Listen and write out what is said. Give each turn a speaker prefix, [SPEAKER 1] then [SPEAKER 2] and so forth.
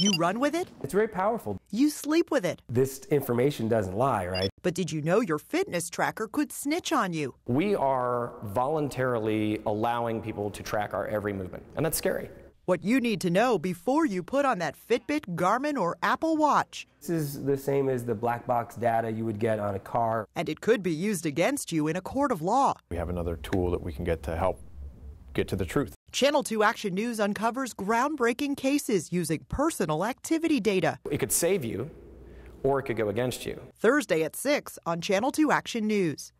[SPEAKER 1] You run with it?
[SPEAKER 2] It's very powerful.
[SPEAKER 1] You sleep with it.
[SPEAKER 2] This information doesn't lie, right?
[SPEAKER 1] But did you know your fitness tracker could snitch on you?
[SPEAKER 3] We are voluntarily allowing people to track our every movement, and that's scary.
[SPEAKER 1] What you need to know before you put on that Fitbit, Garmin, or Apple Watch.
[SPEAKER 2] This is the same as the black box data you would get on a car.
[SPEAKER 1] And it could be used against you in a court of law.
[SPEAKER 4] We have another tool that we can get to help get to the truth.
[SPEAKER 1] Channel 2 Action News uncovers groundbreaking cases using personal activity data.
[SPEAKER 3] It could save you, or it could go against you.
[SPEAKER 1] Thursday at 6 on Channel 2 Action News.